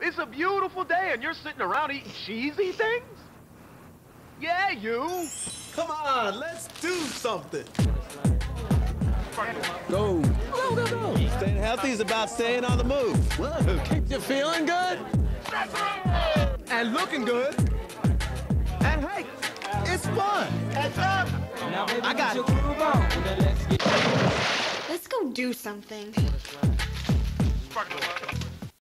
It's a beautiful day and you're sitting around eating cheesy things? Yeah, you. Come on, let's do something. Go. Go, go, go. Staying healthy is about staying on the move. Whoa, keep you feeling good? And looking good. And hey, it's fun. Catch up. I got it. Let's go do something.